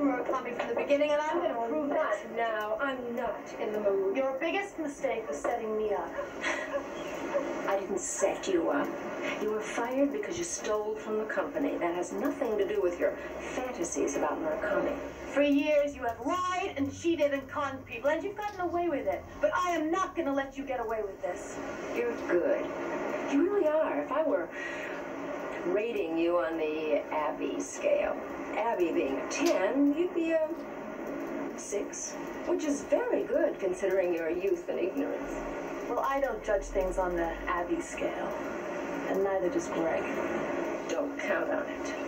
Murakami from the beginning, and I'm going to prove that. now. I'm not in the mood. Your biggest mistake was setting me up. I didn't set you up. You were fired because you stole from the company. That has nothing to do with your fantasies about Murakami. For years, you have lied and cheated and conned people, and you've gotten away with it. But I am not going to let you get away with this. You're good. You really are. If I were rating you on the Abby scale, Abby being a 10, you'd be a 6, which is very good considering your youth and ignorance. Well, I don't judge things on the Abby scale, and neither does Greg. Don't count on it.